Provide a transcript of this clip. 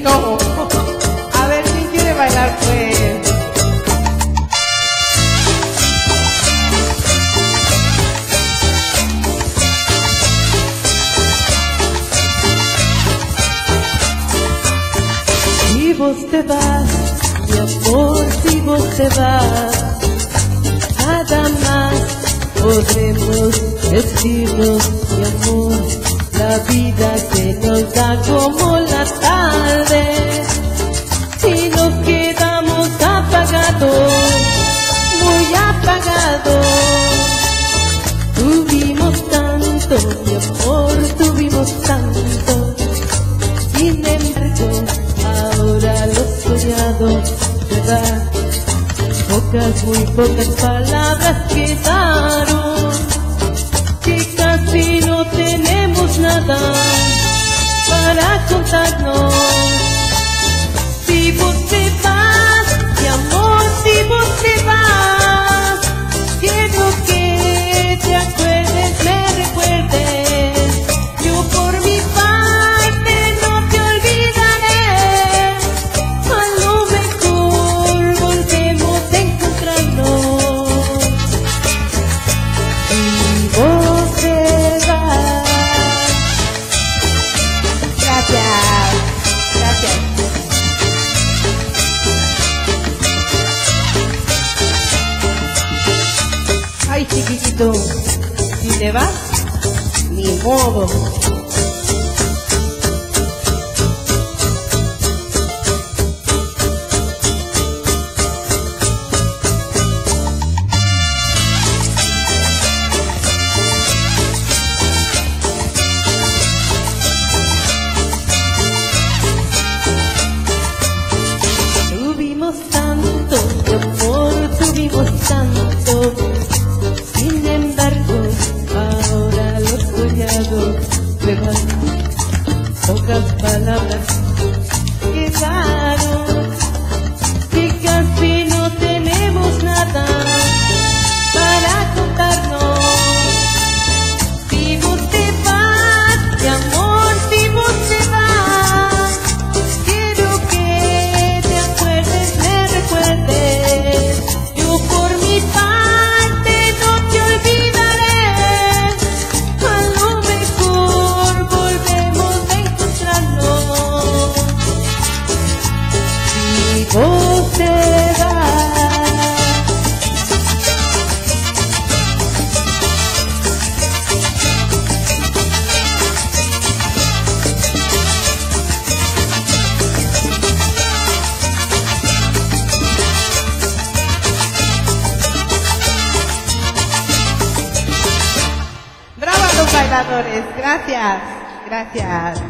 No. A ver, ¿quién quiere bailar pues? Si vos te vas, mi amor, si vos te vas, nada más podremos decirnos, mi amor, la vida se nos da como la tarde, tuvimos tanto, mi amor, tuvimos tanto, sin embargo, ahora lo soñado, ¿verdad? Pocas, muy pocas palabras quedaron, que casi no tenemos nada para contarnos. Ay, chiquitito, si te vas, ni modo. Pocas palabras quedaron. Gracias. Gracias.